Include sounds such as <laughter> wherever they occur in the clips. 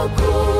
louco.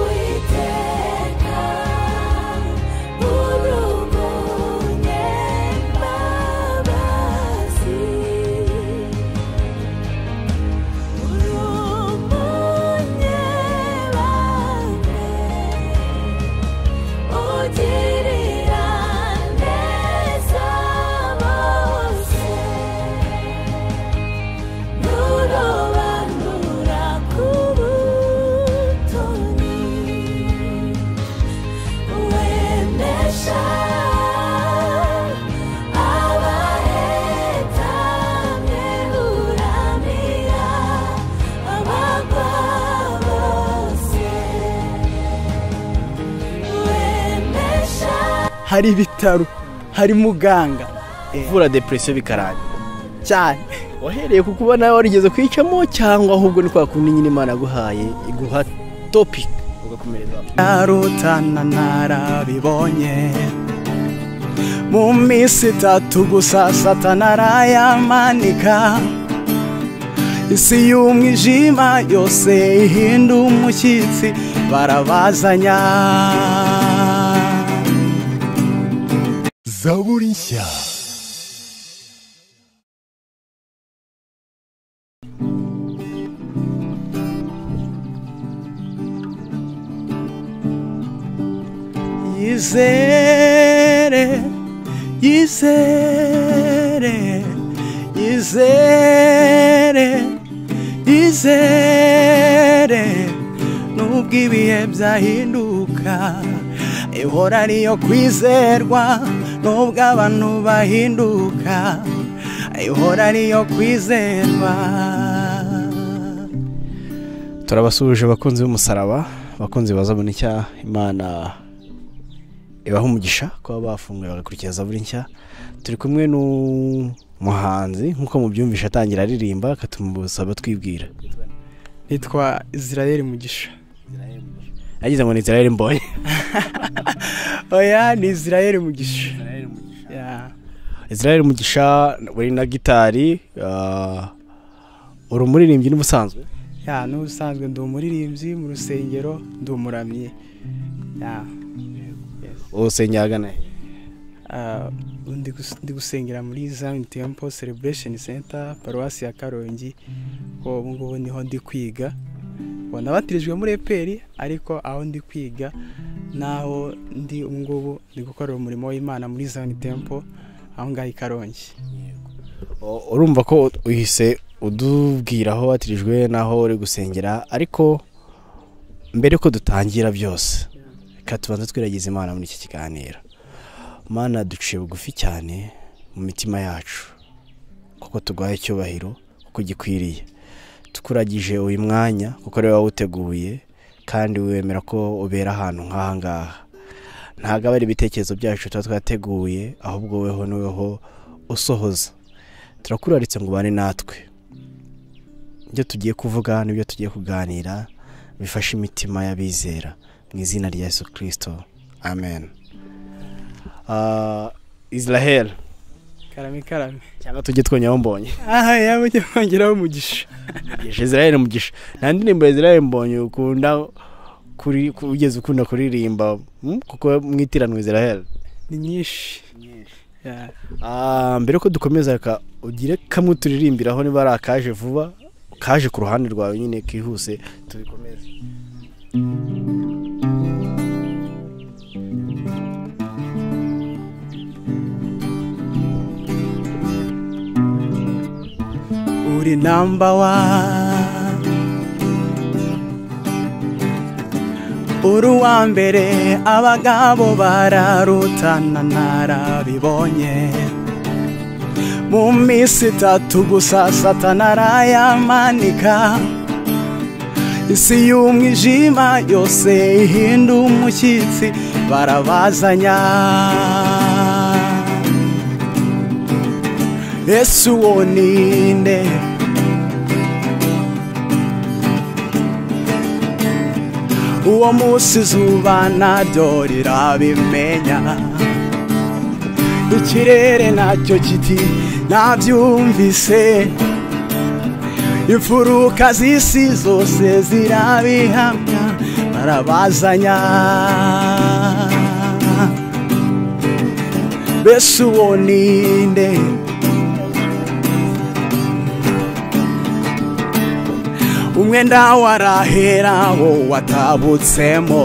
Hari ibitaro. Hari muganga. Uvura depresiyo bikarangira cyane. Wahereye ku kuba nawe warigeze kwicamo cyangwa ahubwo ni kwa kundi nyine imana yaguhaye iguha topiki narutana narabibonye. Mu minsi itatu gusa satana arayamanika. Isi y'umwijima yose ihinda umushyitsi barabazanya. Zaburi nshya yizere yizere yizere yizere. Nubwo ibihe byahinduka ihora ariyo kwizerwa. Nubwo abantu bahinduka ihora ariyo kwizerwa. Turabasuhuje abakunzi b'umusaraba abakunzi bazabona icya imana ibaha umugisha kuba bafunguye bagakurikiza zaburi nshya. Turi kumwe n'umuhanzi nk'uko mubyumvisha atangira aririmba akatumusaba twibwira. Nitwa israel mugisha. Yagize ngo ni israel mbonye <laughs> oya ni israel mugisha. Ya. israel mugisha uri na gitari ah, uri umuririmbyi n'ubusanzwe? Ya n'ubusanzwe ndi umuririmbyi mu rusengero ndi umuramyi. Ya. Urusengero agana he? Ndi gus- ndi gusengera muri Zion Temple Celebration Center paruwasi ya Karongi. Ko ubu ngubu ni ho ndi kwiga. Ubu nabatirijwe muri eperi ariko aho ndi kwiga naho ndi ubu ngubu ndi gukorera umurimo w'Imana muri Zion Temple aho ngaho i Karongi. Urumva ko uhise udubwira aho watirijwe n'aho uri gusengera ariko mbere ko dutangira byose reka tubanza twiragiza imana muri iki kiganiro. Mana duciye bugufi cyane mu mitima yacu kuko tuguhaye icyubahiro kuko gikwiriye. Tukuragije uyu mwanya kuko ari wowe wawuteguye kandi wemera ko ubera ahantu nk'aha ngaha. Ntabwo aba ari ibitekerezo byacu tuba twateguye ahubwo weho ni weho usohoza. Turakuraritse ngo ubane natwe. Ibyo tugiye kuvuga n'ibyo tugiye kuganira bifashe imitima y'abizera mu izina rya yesu kirisito amen. Ah, israel. Karame karame. Cyangwa tujye twongeyeho mbonye aha yaba ujya kongeraho umugisha. Mugisha israel mugisha nta ndirimbo ya israel mbonye ukunda kuri ugeze ukunda kuririmba hmm? kuko mwitiranwa israel. Ni nyinshi. Ya. Ah, mbere ko dukomeza reka ugire kamwe turirimbiraho niba ari akaje vuba kaje ku ruhande rwawe nyine kihuse tubikomeze. Uri namba wa uri uwa mbere abagabo bararutana narabibonye. Mu minsi itatu gusa satana arayamanika. Isi y'umwijima yose ihinda umushyitsi barabazanya. Yesu wo ninde uwo munsi izuba naryo rirabimenya ikirere na cyo kiti nabyumvise. Imfuruka z'isi zose zirabihamya arabazanya mbese uwo ninde umwenda warahera wo watabutsemo.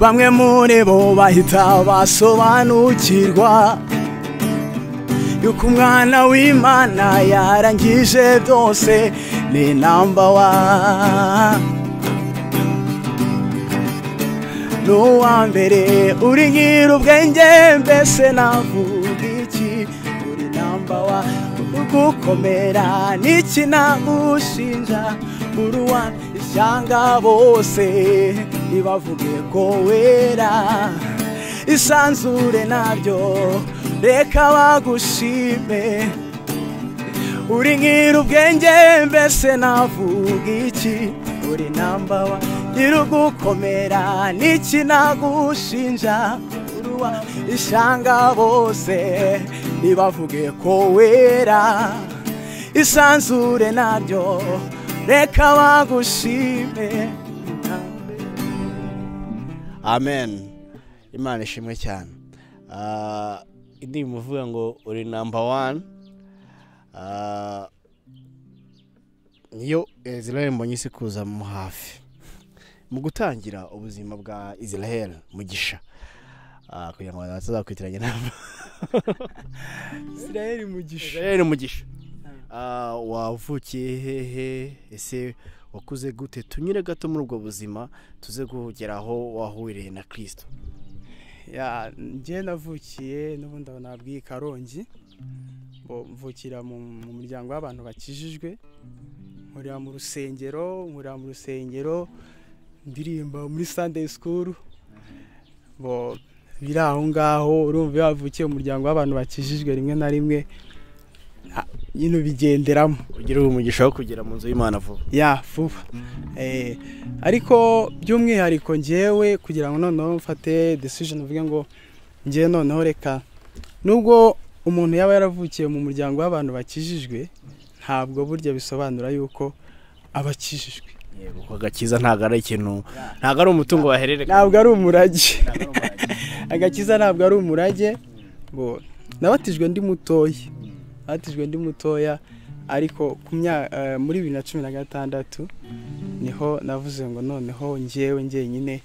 Bamwe muri bo bahita basobanukirwa yuko umwana w'imana yarangije byose ni namba wa n'uwa mbere uri nyir'ubwenge mbese navuga iki? Uri namba wa gukomera n'iki nagushinja uruwa ishyanga bose ntibavuge ko wera. Isanzure naryo reka bagushime. Uri nyir'ubwenge mbese navuga iki? Uri namba wa nyir'ugukomera n'iki uruwa ishyanga bose ntibavuge ko wera isanzure naryo reka bagushime. Amen. Imana ishimwe cyane. Ah, indirimbo ivuga ngo uri namba wani Ah, niyo israel mbonye isi kuza mu hafi. Mu gutangira ubuzima bwa israel mugisha. Kugira ngo abantu batazakwitiranya namba <laughs> israel mugisha. Israel mugisha. Ah, wavukiye hehe ese wakuze gute? Tunyure gato muri ubwo buzima tuze kugera aho wahuriye na kirisito ya njye navukiye n'ubundi nabwiye karongi. Bo mvukira mu mu muryango w'abantu bakijijwe. Nkurira mu rusengero nkurira mu rusengero ndirimba muri sunday school. Bo biri aho ngaho urumva iyo wavukiye mu muryango w'abantu bakijijwe rimwe na rimwe nyine ubigenderamo. Ugira umugisha wo kugera mu nzu y'imana vuba. Ya vuba. Eh, ariko by'umwihariko ngewe kugira ngo noneho mfate decision uvuge ngo ngewe noneho reka. Nubwo umuntu yaba yaravukiye mu muryango w'abantu bakijijwe ntabwo burya bisobanura yuko aba akijijwe. Yego ko agakiza ntabwo ari ikintu ntabwo ari umutungo waherereka ntabwo ari umurage. Agakiza ntabwo ari umurage nabatijwe ndi mutoya. Nabatijwe ndi mutoya ariko eh, muri bibiri na cumi na gatandatu ni ho navuze ngo noneho ngewe njyenyine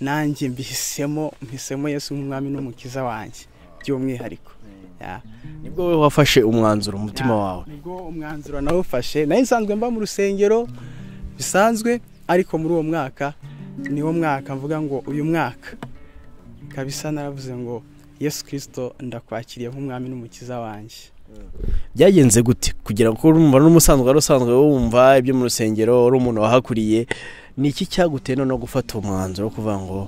nanjye mbihisemo mpisemo yesu nk'umwami n'umukiza wanjye by'umwihariko. Nibwo wowe wafashe umwanzuro mu mutima wawe. Nibwo umwanzuro nawufashe na yo nsanzwe mba mu rusengero bisanzwe ariko muri uwo mwaka niwo mwaka mvuga ngo uyu mwaka. Kabisa naravuze ngo yesu kirisito ndakwakiriye nk'umwami n'umukiza wanjye. Byagenze gute? Kugira ngo urumva n'umusanzwe wari usanzwe wumva ibyo mu rusengero uri umuntu wahakuriye ni iki cyaguteye no gufata uwo mwanzuro wo kuvuga ngo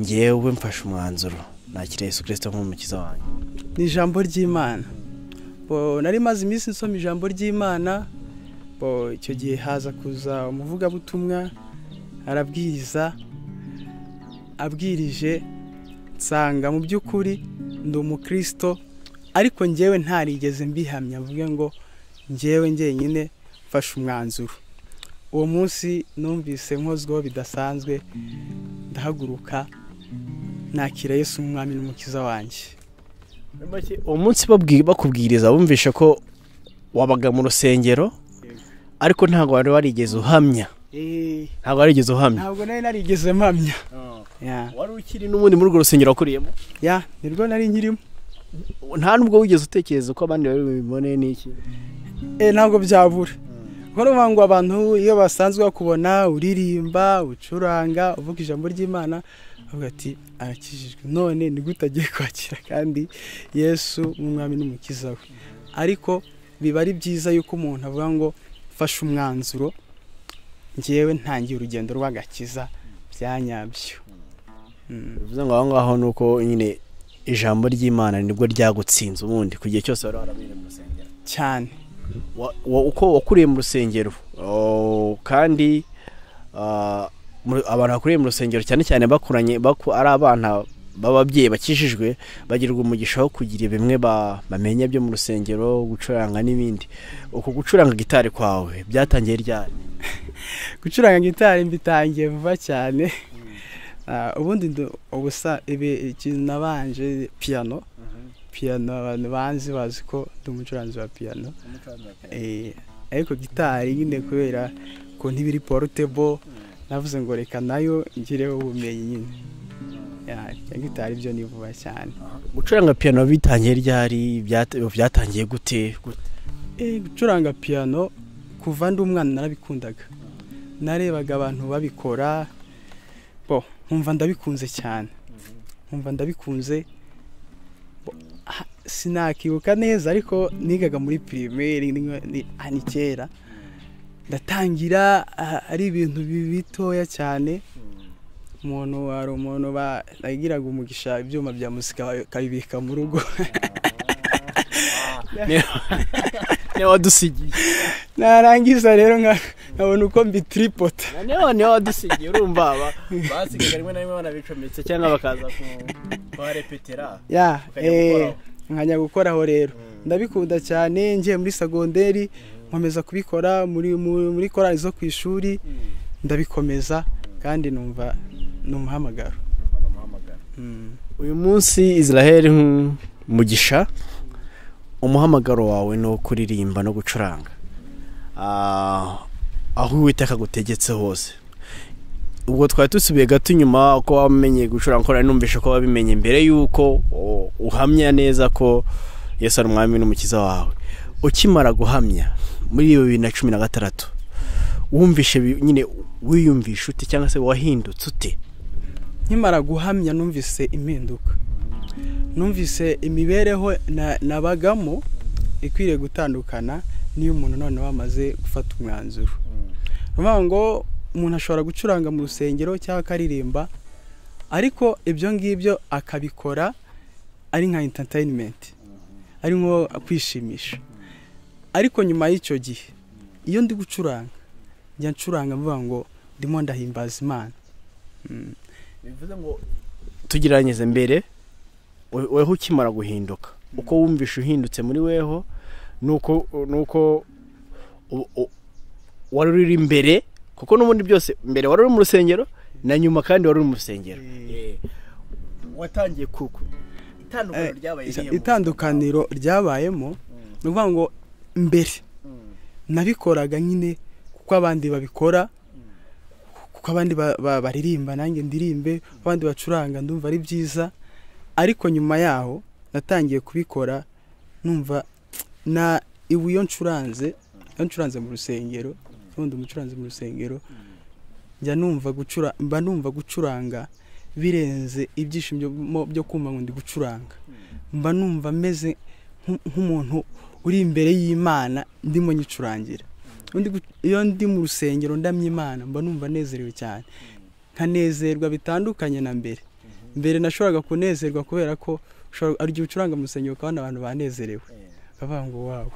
ngewe mfashe umwanzuro nakira yesu kirisito nk'umukiza wanjye. Ni ijambo ry'imana. Bo, nari maze iminsi nsoma ijambo ry'imana bo, icyo gihe haza kuza umuvugabutumwa arabwiriza abwirije nsanga mu by'ukuri ndi umukristo ariko ngewe ntarigeze mbihamya mvuge ngo ngewe njyenyine mfashe umwanzuro. Uwo munsi numvise nkozweho bidasanzwe ndahaguruka nakira yesu nk'umwami n'umukiza wanjye. Uwo munsi bakubwiriza wumvishe ko wabaga mu rusengero ariko ntabwo wari warigeze uhamya. Ntabwo warigeze uhamya. Ntabwo nari narigeze mpamya. Ya. Wari ukiri n'ubundi muri urwo rusengero wakuriyemo ya nirwo nari nkirimo. Nta nubwo wigeze utekereza uko abandi bari bubibone n'iki? Eh, ntabwo byabura kuko ukuvuga ngo abantu iyo basanzwe bakubona uririmba ucuranga uvuga ijambo ry'imana bavuga ati arakijijwe. None ni gute agiye kwakira kandi yesu nk'umwami n'umukiza we. Ariko biba ari byiza yuko umuntu avuga ngo mfashe umwanzuro ngewe ntangiye urugendo rw'agakiza bya nyabyo. Mm. bivuze ngo aho ngaho ni uko nyine ijambo ry'imana ni bwo ryagutsinze ubundi. Ku gihe cyose wari warabereye mu rusengero. Cyane. Uko wakuriye mu rusengero? Oh, kandi ah, abantu bakuriye mu rusengero cyane cyane bakuranye baku- ari abana b'ababyeyi bakijijwe bagirwa umugisha wo kugira bimwe ba- bamenya byo mu rusengero gucuranga n'ibindi. Uku gucuranga gitari kwawe byatangiye ryari? <laughs> Gucuranga gitari mbitangiye vuba cyane. Ah, ubundi ubusa ikintu nabanje piyano piyano abantu banzi bazi ko ndi umucuranzi wa piyano Eh, ariko gitari nyine kubera ukuntu iba iri porutebo navuze ngo reka na yo ngireho ubumenyi nyine. Gitari byo ni vuba cyane. Gucuranga piyano bitangiye ryari? Byat- byatangiye gute? Eh, gucuranga piyano kuva ndi umwana narabikundaga. Narebaga abantu babikora bo nkumva ndabikunze cyane. Nkumva ndabikunze ah, sinakibuka neza ariko nigaga muri pirimeri ni- ah, ni kera. Ndatangira ah, ari ibintu bi- bitoya cyane. Umuntu hari umuntu ba- nagiraga umugisha ibyuma bya muzika bakabibika mu rugo. <laughs> Niwe wadusigiye narangiza rero nka- nkabona uko mbitiripota ni we ni we wadusigiye urumva ba- basigaga rimwe na rimwe banabicometse cyangwa bakaza kuharepetera eh, nkajya gukoraho rero. Mm. ndabikunda cyane ngiye muri segonderi nkomeza kubikora muri mu- muri korali zo ku ishuri. Ndabikomeza kandi numva ni umuhamagaro Mm. uyu munsi israel mugisha umuhamagaro wawe ni uwo kuririmba no gucuranga. Ah, aho uwiteka agutegetse hose. Ubwo twari dusubiye gato inyuma ko wamenye gucuranga ko nari numvishe ko wabimenye mbere y'uko uhamya neza ko yesu ari umwami n'umukiza wawe. Ukimara guhamya muri iyo bibiri na cumi na gatandatu wumvishe nyine wiyumvishe ute cyangwa se wahindutse ute? Nkimara guhamya numvise impinduka. Numvise imibereho na- nabagamo ikwiriye gutandukana n'iyo umuntu noneho amaze gufata umwanzuro. Ni ngo umuntu ashobora gucuranga mu rusengero cyangwa akaririmba ariko ibyo ngibyo akabikora ari nka entertainment. Ari nko kwishimisha. Ariko nyuma y'icyo gihe iyo ndi gucuranga njya ncuranga mvuga ngo ndimo ndahimbaza imana. Mm. Bivuze ngo tugereranyije mbere we- weho ukimara guhinduka. Uko wumvishe uhindutse muri weho nuko wari uri imbere kuko n'ubundi byose mbere wari uri mu rusengero na nyuma kandi wari uri mu rusengero. Eh. watangiye kuko itandukaniro Eh, itandukaniro ryabayemo ni ukuvuga ngo mbere. Buzima? nabikoraga nyine kuko abandi babikora kuko abandi ba- ba- baririmba nanjye ndirimbe abandi bacuranga ndumva ari byiza. Ariko nyuma yaho natangiye kubikora numva na ibu iyo ncuranze iyo ncuranze mu rusengero ubundi umucuranzi mu rusengero njya numva gucura mba numva gucuranga birenze ibyishimo byo- kumva ngo ndi gucuranga. Mba numva meze nk'u- nk'umuntu uri imbere y'imana ndimo nyicurangira. Iyo ndi mu rusengero ndamya imana mba numva nezerewe cyane. Nkanezerwa bitandukanye na mbere. Mbere nashoboraga kunezerwa kubera ko igihe ucuranga mu rusengero ukabona abantu banezerewe. Bakavuga ngo wawu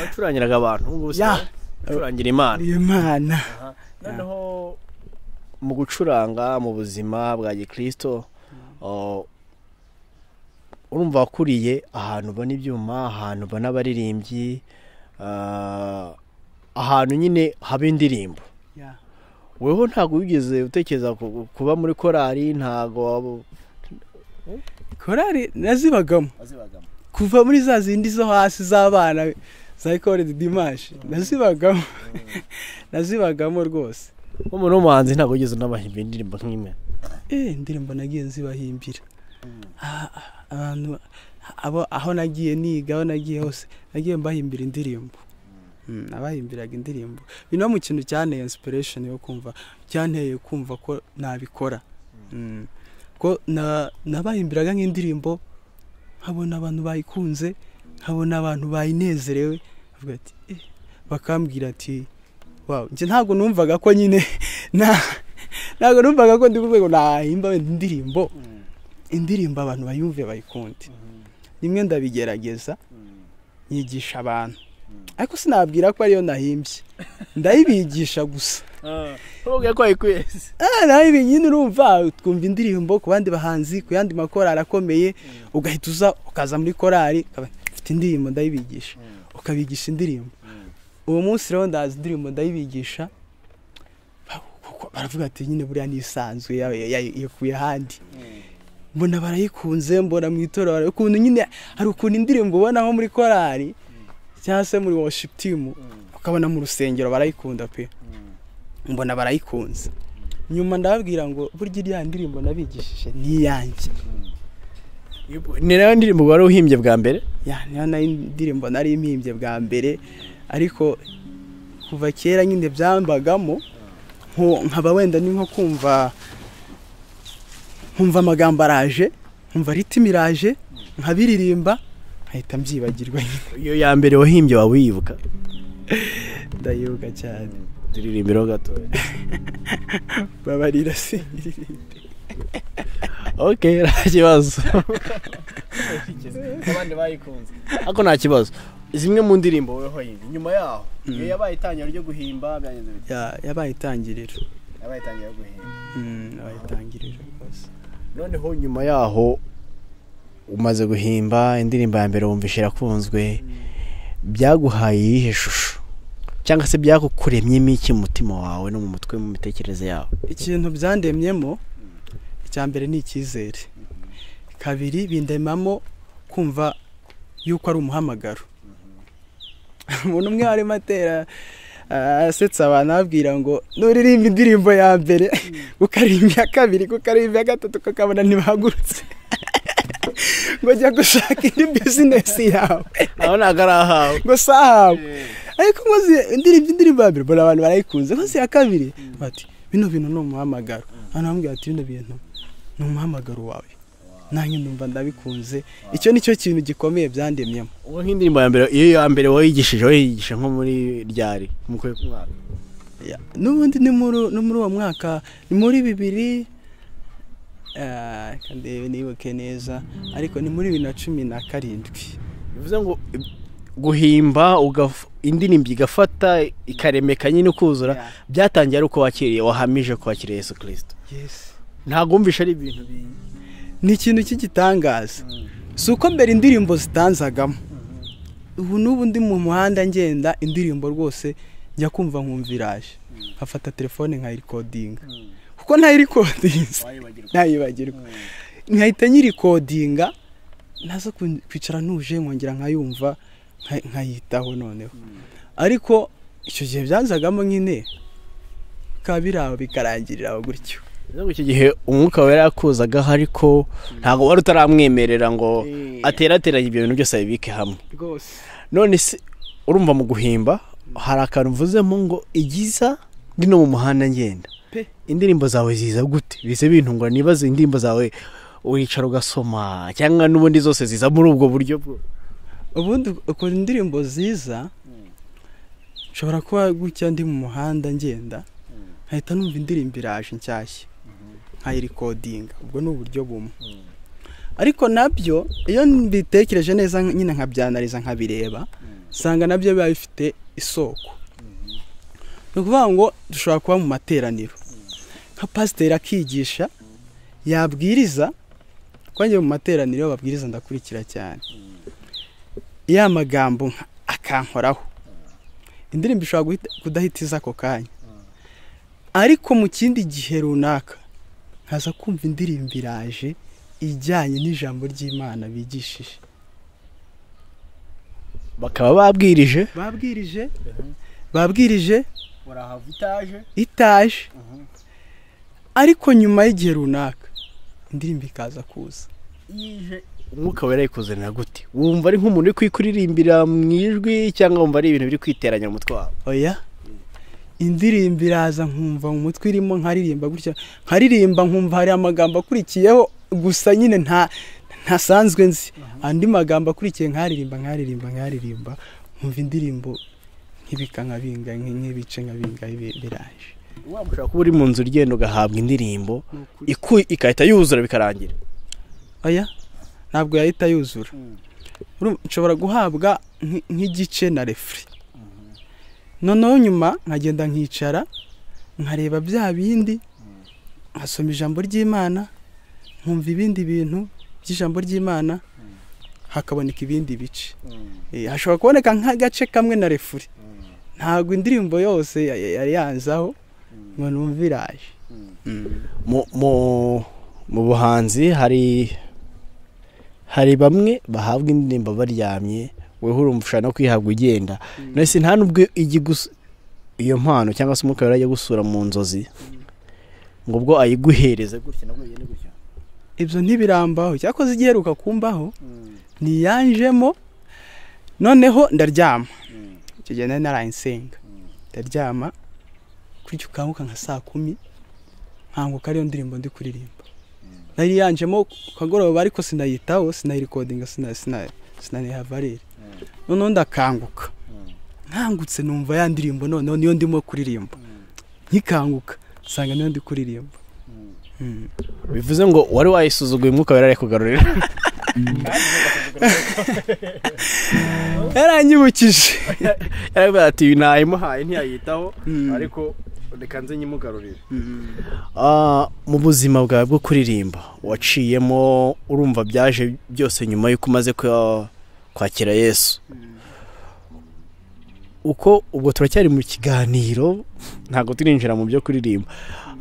wacurangiraga abantu ucurangira imana. Imana. Noneho mu gucuranga mu buzima bwa gikristo oh, urumva wakuriye ahantu ubona ibyuma ahantu ubona abaririmbyi ah, ahantu nyine haba indirimbo. Weho ntabwo wigeze utekereza ku- kuba muri korali ntabwo waba korari nazibagamo. Kuva muri za zindi zo hasi z'abana za ekore de dimanche nazibagamo. <laughs> Nazibagamo rwose. Nk'umuntu w'umuhanzi ntabwo wigeze unabahimba indirimbo nk'imwe? Eh indirimbo nagiye nzibahimbira. Ah, ah, abantu abo aho nagiye niga aho nagiye hose nagiye mbahimbira indirimbo. Mm, nabahimbiraga indirimbo. Bino mu kintu cyanteye inspiration yo kumva cyanteye kumva ko nabikora. Mm. ko na- nabahimbiraga nk'indirimbo nkabona abantu bayikunze nkabona abantu bayinezerewe. Eh, bakambwira ati wow. Njye ntabwo numvaga ko nyine <laughs> na ntabwo numvaga ko ndi kuvuga ngo nahimba indirimbo. Indirimbo abantu bayumve bayikunde rimwe ndabigerageza nyigisha abantu. Ariko sinabwira ko ariyo nahimbye. Ndayibigisha gusa. <laughs> Ah, <laughs> ibi nyine urumva twumva indirimbo ku bandi bahanzi ku yandi makorari akomeye ugahita uza ukaza muri korari ukaba, mfite indirimbo ndayibigisha. Ukabigisha indirimbo. Uwo munsi rero ndaza indirimbo ndayibigisha baravuga ati nyine buriya nisanzwe ya- ya- ya- yakuye ahandi. Mbona barayikunze mbona mu itorero ukuntu nyine hari ukuntu indirimbo ubona nko muri korari cyangwa se muri worship team. Ukabona mu rusengero barayikunda pe. Mbona barayikunze. Nyuma ndababwira ngo burya iriya ndirimbo nabigishije ni iyanjye. Ni na yo ndirimbo wari uhimbye bwa mbere? Ya niyo na yo indirimbo nari impimbye bwa mbere. Ariko kuva kera nyine byambagamo nkaba wenda ni nko kumva nkumva amagambo araje nkumva ritimi iraje nkabiririmba nkahita mbyibagirwa iyo ya mbere wahimbye waba uyibuka <laughs> ndayibuka cyane turirimbiraho gatoya. <laughs> Babarira se <laughs> ok nta kibazo. Abandi bayikunze. Ariko nta kibazo. Zimwe mu ndirimbo wowe wahimbye. Nyuma yaho iyo yabaye itangira ryo guhimba yabaye itangiriro. Yabaye itangira ryo guhimba. Mm, yabaye itangiriro rwose. Noneho nyuma yaho umaze guhimba indirimbo ya mbere wumvishe irakunzwe byaguhaye iyihe shusho? Cyangwa se byakukuremyemo iki mu mutima wawe no mu mutwe mu mitekerereze yawe? Ikintu byandemyemo icya mbere ni icyizere. Kabiri bindemamo kumva yuko ari umuhamagaro. <laughs> Umuntu umwe warimo atera asetsa abantu ababwira ngo nuririmba indirimbo ya mbere. <laughs> Ukaririmba iya kabiri ukaririmba iya gatatu ukabona ntibahagurutse <laughs> ngo jya gushaka indi bizinesi yawe aho ntabwo ari ahawe ngo sahawe ariko nkoze indirimbo indirimbo ya mbere mbona abantu barayikunze nkoze iya kabiri bati bino bintu ni umuhamagaro hano bambwira ati bino bintu ni umuhamagaro wawe nanjye ndumva ndabikunze icyo ni cyo kintu gikomeye byandemyemo uwo nk'indirimbo ya mbere iyo ya mbere wayigishije wayigisha nko muri ryari mu kwezi kumwaka Ya, n'ubundi ni muri uwo mwaka ni muri bibiri reka ndebe nibuke neza ariko ni muri bibiri na cumi na karindwi. Bivuze ngo guhimba indirimbo igafata ikaremeka nyine ukuzura byatangiye ari uko wakiriye wahamije ko wakiriye yesu kirisito ntabwo wumvishe ari ibintu bi ni ikintu cy'igitangaza. Si uko mbere indirimbo zitanzagamo. Ubu n'ubu ndi mu muhanda ngenda indirimbo rwose njya kumva nkumva iraje nkafata telefone nkayirikodinga kuko ntayirikodinze ntayibagirwa. Nkahita nyirikodinga naza kwicara ntuje nkongera nkayumva nka- nkayitaho noneho. Ariko icyo gihe byanzagamo nyine bikaba biri aho bikarangirira aho gutyo. Icyo gihe umwuka wera yakuzagaho ariko ntabwo wari utaramwemerera ngo aterateranye ibyo bintu byose abibike hamwe. None se urumva mu guhimba hari akantu mvuzemo ngo igiza ndi no mu muhanda ngenda. Pe? Indirimbo zawe ziza gute? Bise bintungura nibaze indirimbo zawe wicara ugasoma cyangwa n'ubundi zose ziza muri ubwo buryo bwo. Ubundi ukora indirimbo ziza nshobora kuba gutya ndi mu muhanda ngenda nkahita numva indirimbo iraje nshyashya nkayirikodinga. Ubwo ni uburyo bumwe ariko na byo iyo mbitekereje neza nyine nkabyanariza nkabireba usanga na byo biba bifite isoko. Ni ukuvuga ngo dushobora kuba mu materaniro. Nka pasiteri akigisha yabwiriza kuko njye mu materaniro iyo babwiriza ndakurikira cyane. Ya magambo akankoraho. Indirimbo ishobora guhita- kudahita iza ako kanya. Ariko mu kindi gihe runaka nkaza kumva indirimbo iraje ijyanye n'ijambo ry'imana bigishije. Bakaba babwirije? Babwirije babwirije barahava itaje? Itaje. Ariko nyuma y'igihe runaka indirimbo ikaza kuza. Yije umwuka wera yikuzanira gute? Wumva ari nk'umuntu uri kwikuririmbira mu ijwi cyangwa wumva ari ibintu biri kwiteranya mu mutwe wawe? Oya. Indirimbo iraza nkumva mu mutwe irimo nkaririmba gutya. Nkaririmba nkumva hari amagambo akurikiyeho gusa nyine nta ntasanzwe nzi. Andi magambo akurikiye nkaririmba nkaririmba nkaririmba nkumva indirimbo nk'ibika nkabinga nk'ibice nkabinga bi- biraje. Waba ushobora kuba uri mu nzu ugenda ugahabwa indirimbo igahita yuzura bikarangira. Oya ntabwo yahita yuzura. Urumva, nshobora guhabwa nk'i- nk'igice na refuri noneho nyuma nkagenda nkicara nkareba bya bindi nkasoma ijambo ry'imana nkumva ibindi bintu by'ijambo ry'imana hakaboneka ibindi bice. Eh, hashobora kuboneka nk'agace kamwe na refuri ntabwo indirimbo yose ya- ya- yari yanzaho ngo numve iraje. Mu mu mu buhanzi hari hari bamwe bahabwa indirimbo baryamye weho urumva ushaka no kwihabwa ugenda. Nese nta nubwo ijya igusa iyo mpano cyangwa se umwuka wera ajya gusura mu nzozi ngo ubwo ayiguhereze gutya nabwo bigende gutya. Ibyo ntibirambaho. Cyakoze igiheruka kumbaho niyanjemo noneho ndaryama. Icyo gihe nari naraye nsenga ndaryama kuri ukanguka nka saa kumi nkanguka ariyo ndirimbo ndi kuririmba. Nari yanjemo ku kagoroba ariko sinayitaho sinayirikodinga sina- sina- sinaniha valere noneho ndakanguka. Nkangutse numva ya ndirimbo noneho niyo ndimo kuririmba. Nkikanguka nsanga niyo ndi kuririmba. Mm. bivuze ngo wari wayisuzuguye umwuka wera ari kugarurira. <laughs> <laughs> yaranyibukije. Yaravuga ati "Ibi nayimuhaye ntiyayitaho. Mm. ariko reka nze nyimugarurire. Ah, mu buzima bwawe bwo kuririmba waciyemo urumva byaje byose nyuma y'uko umaze kwa- kwakira yesu. Uko ubwo turacyari mu kiganiro ntabwo turinjira mu byo kuririmba.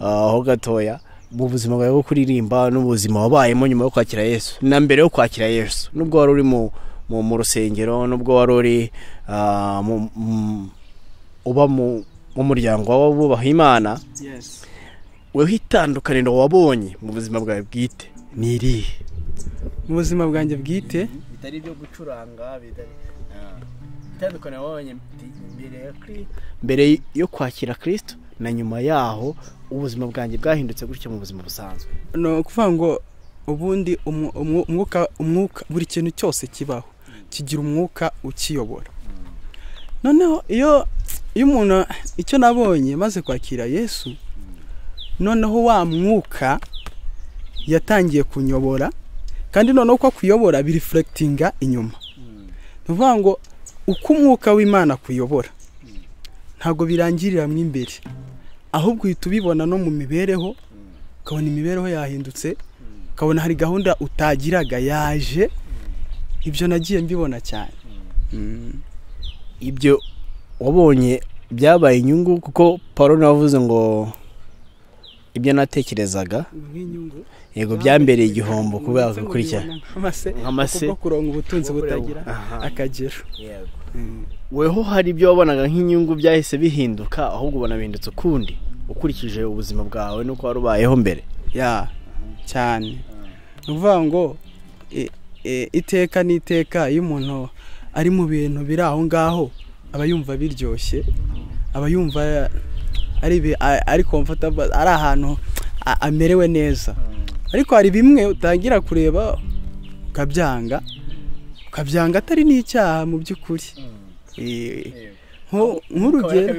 Ah, aho gatoya. Mu buzima bwawe bwo kuririmba n'ubuzima wabayemo nyuma yo kwakira yesu. Na mbere yo kwakira yesu nubwo wari uri mu, rusengero nubwo wari uri ah, uba mu, mu muryango w'abubaha imana weho itandukaniro wabonye mu buzima bwawe bwite. Ni irihe? Mu buzima bwanjye bwite? Bitari ibyo gucuranga itandukaniro wabonye mbere yo kwakira kirisito na nyuma yaho ubuzima bwanjye bwahindutse gutyo mu buzima busanzwe. Ni ukuvuga ngo ubundi umwuka umwuka buri kintu cyose kibaho kigira umwuka ukiyobora. Noneho iyo iyo umuntu icyo nabonye maze kwakira yesu noneho wa mwuka yatangiye kunyobora kandi noneho uko akuyobora birifurekitinga inyuma. Ni ukuvuga ngo uko umwuka w'imana akuyobora ntabwo birangirira mo imbere. Ahubwo uhita ubibona no mu mibereho ukabona imibereho yahindutse ukabona hari gahunda utagiraga yaje ibyo nagiye mbibona cyane. Ibyo wabonye byabaye inyungu kuko paul nawe wavuze ngo ibyo natekerezaga yego byambereye igihombo kubera gukurikira. nk'amase kuronka ubutunzi butagira akagero. Weho hari ibyo wabonaga nk'inyungu byahise bihinduka ahubwo ubona bihindutse ukundi. Ukurikije ubuzima bwawe n'uko wari ubayeho mbere. Ya cyane. Ni ukuvuga ngo iteka n'iteka iyo umuntu ari mu bintu biri aho ngaho aba yumva biryoshye aba yumva ari ibi- a- ari ahantu amerewe neza. Ariko hari bimwe utangira kureba ukabyanga ukabyanga atari n'icyaha mu by'ukuri. Eh, nko- nk'urugero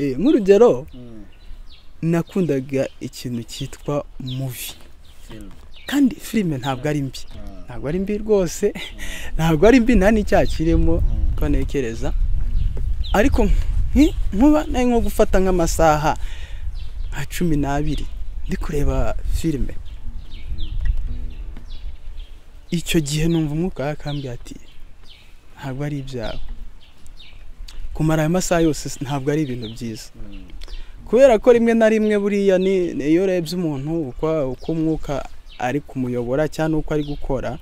eh, nk'urugero nakundaga ikintu cyitwa muvi kandi filime ntabwo ari mbi. Ntabwo ari mbi rwose. <laughs> Ntabwo ari mbi nta n'icyaha kirimo ko ntekereza ariko nkuba nari nko gufata nk'amasaha nka cumi n'abiri ndi kureba filime. Icyo gihe numva umwuka yakambwira ati ntabwo ari ibyawe. Kumara ayo masaha yose ntabwo ari ibintu byiza. Kubera ko rimwe na rimwe buriya iyo urebye umuntu uko umwuka ari kumuyobora cyangwa uko ari gukora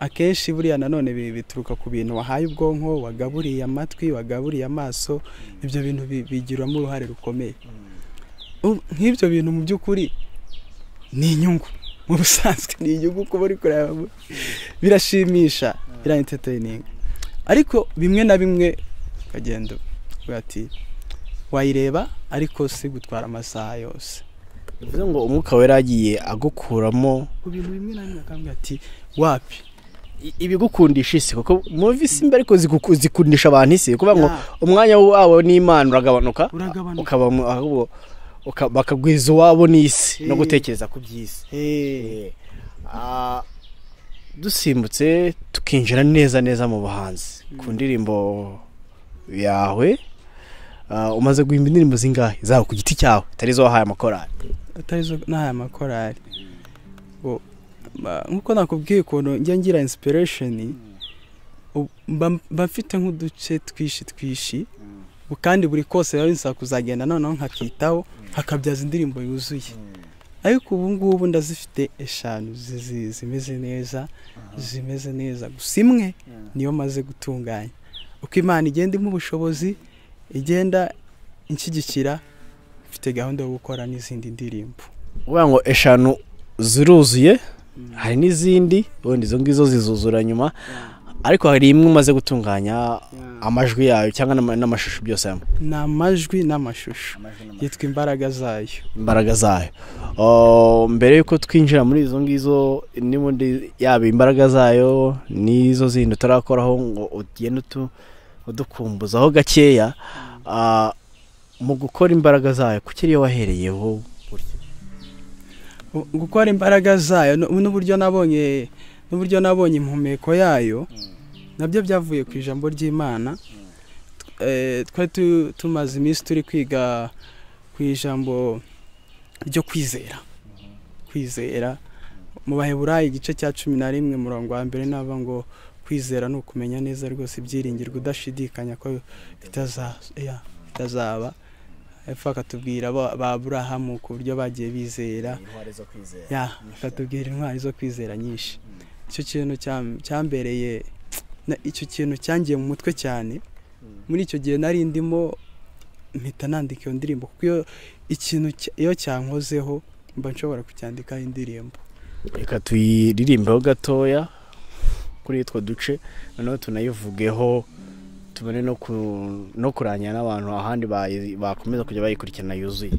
akenshi buriya nanone bi- bituruka ku bintu wahaye ubwonko wagaburiye amatwi wagaburiye amaso ibyo bintu bi- bigiramo uruhare rukomeye. U- nk'ibyo bintu mu by'ukuri ni inyungu. Mu busanzwe. Ni inyungu kuba uri kureba. Birashimisha. Bira entertaining. Ariko bimwe na bimwe ukagenda uvuga ati wayireba ariko si gutwara amasaha yose. Bivuze ngo umwuka wera yagiye agukuramo. Ku bintu bimwe na bimwe akambwira ati wapi? Ibigukundisha isi. Kuko muvi simba ariko zikundisha abantu isi. Kuvuga ngo Ya. umwanya wabo n'imana uragabanuka ukaba ahubwo bakagwiza uwabo n'isi no gutekereza ku by'isi. Ah, dusimbutse tukinjira neza neza mu buhanzi. Ku ndirimbo yawe Ah, umaze guhimba indirimbo zingahe? Zawe ku giti cyawe. Atari zo wahaye amakorali. Atari zo n'aya makorari Bo- ba- nk'uko nakubwiye ukuntu njya ngira inspiration u- mba mfite nk'uduce twishi twishi bu- kandi buri kose biba binsaba kuzagenda noneho nkakitaho nkakabyaza indirimbo yuzuye. Ariko ubu ngubu ndazifite eshanu zi- zi- zimeze neza zimeze neza. Gusa imwe niyo maze gutunganya. Uko imana igenda impa ubushobozi igenda inshyigikira mfite gahunda yo gukora n'izindi ndirimbo. Uvuga ngo eshanu ziruzuye hari n'izindi wenda izo ngizo zizuzura nyuma. Ariko hari imwe umaze gutunganya amajwi yayo cyangwa n'ama- n'amashusho byose hamwe? Ni amajwi n'amashusho. Yitwa imbaraga zayo. Imbaraga zayo. Mbere y'uko twinjira muri izo ngizo n'ubundi yaba imbaraga zayo n'izo zindi utarakoraho ngo ugende udukumbuzaho gakeya ah, mu gukora imbaraga zayo kuki ariyo wahereyeho gukora imbaraga zayo nu- n'uburyo nabonye n'uburyo nabonye impumeko yayo na byo byavuye ku ijambo ry'imana. Eh, twari tu- tumaze iminsi turi kwiga ku ijambo ryo kwizera. Kwizera mu baheburayi igice cya cumi na rimwe murongo wa mbere nava ngo kwizera ni ukumenya neza rwose ibyiringirwa udashidikanya ko bitazaba hepfo akatubwira ba aburahamu ku buryo bagiye bizera. Ya akatubwira intwari zo kwizera nyinshi. Icyo kintu cyam- cyambereye icyo kintu cyangiye mu mutwe cyane. Muri icyo gihe nari ndimo mpita nandika iyo ndirimbo kuko iyo ikintu iyo cyankozeho mba nshobora kucyandikaho indirimbo. Reka tuyiririmbeho gatoya kuri utwo duce noneho tunayivugeho tubone no ku- no kurangira n'abantu ahandi bakomeza kujya bayikurikirana yuzuye.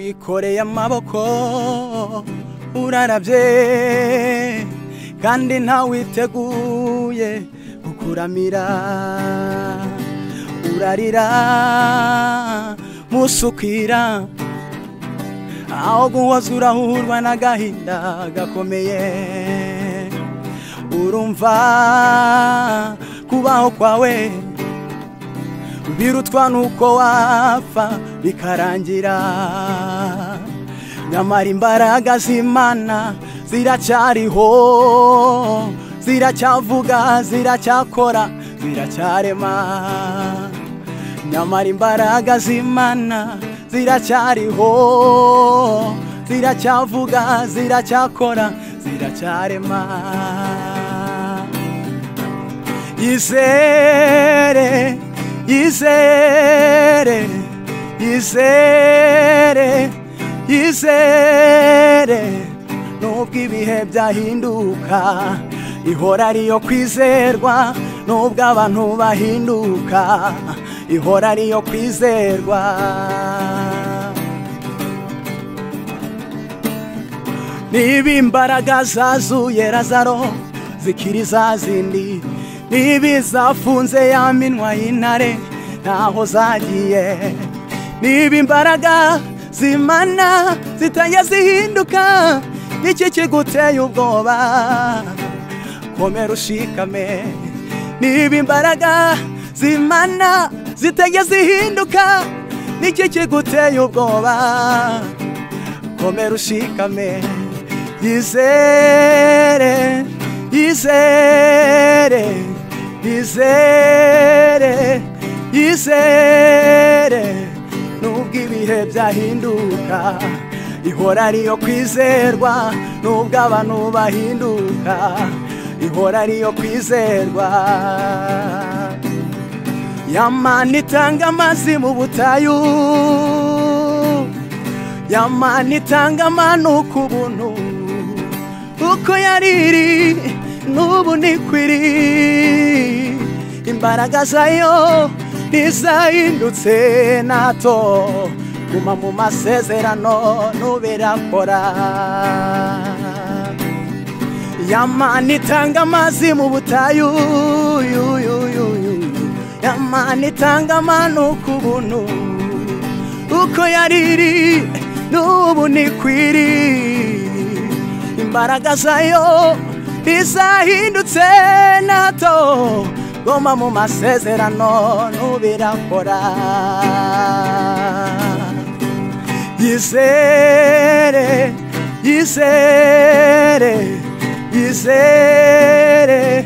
Wikoreye amaboko urarabye kandi ntawiteguye kukuramira urarira musukira aho guhoza urahurwa n'agahinda gakomeye. Urumva kubaho kwawe birutwa nuko wapfa bikarangira. Nyamara imbaraga z'imana ziracyariho ziracyavuga ziracyakora ziracyarema. Nyamara imbaraga z'imana ziracyariho ziracyavuga ziracyakora ziracyarema. Yizere yizere yizere yizere. Nubwo ibihe byahinduka ihora ariyo kwizerwa nubwo abantu bahinduka ihora ariyo kwizerwa. Niba imbaraga zazuye razaro zikiri za zindi niba izafunze ya minwa y'intare ntaho zagiye. Niba imbaraga zimana zitajya zihinduka iki kiguteye ubwoba? Komera ushikame. Niba imbaraga zimana zitajya zihinduka niki kiguteye ubwoba? Komera ushikame. Yizere yizere. Yizere yizere nubwo ibihe byahinduka ihora ariyo kwizerwa nubwo abantu bahinduka ihora ariyo kwizerwa. Yamana itanga amazi mu butayu yamana itanga amanu ku buntu uko yari iri n'ubu niko iri imbaraga zayo ntizahindutse nato. Guma mu masezerano nubirakora yamana itanga amazi mu butayu yu, yu, yu, yu. yamana itanga amano ku buntu uko yariri n'ubu nikwiri imbaraga zayo izahindutse nato goma mu masezerano nubirakora yizere yizere yizere